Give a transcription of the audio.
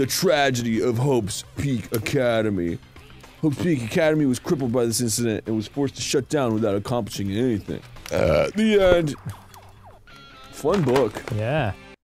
The Tragedy of Hope's Peak Academy. Hope's Peak Academy was crippled by this incident and was forced to shut down without accomplishing anything. Uh, the end. Fun book. Yeah.